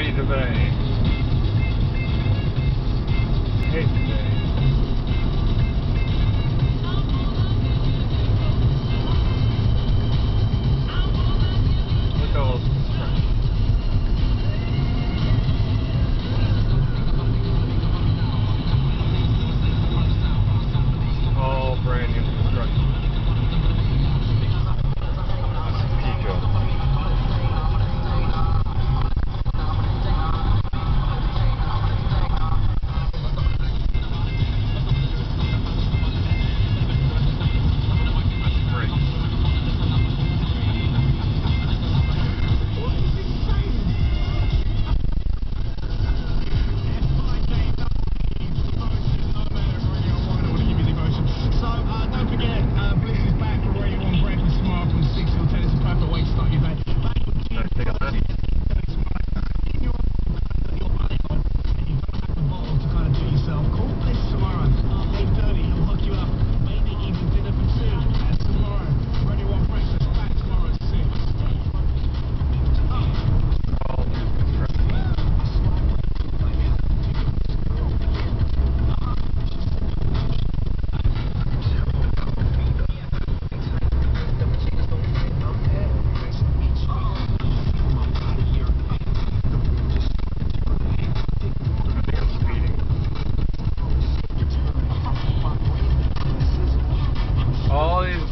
You today? Hey today.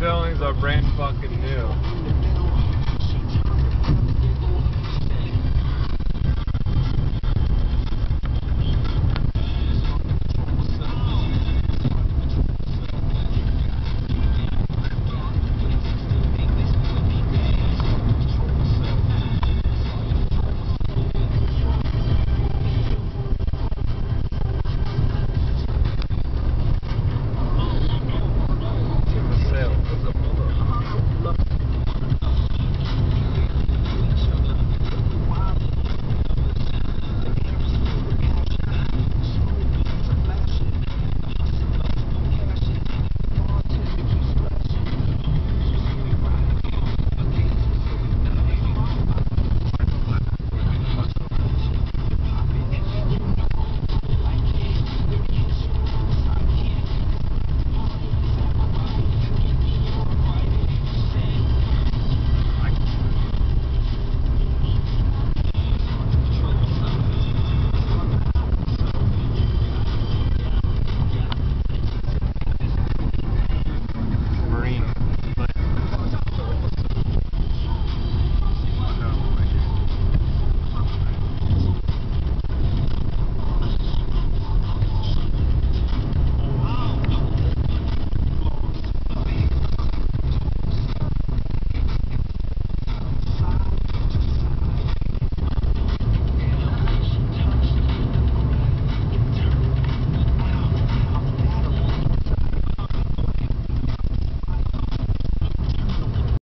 feelings are brand fucking new.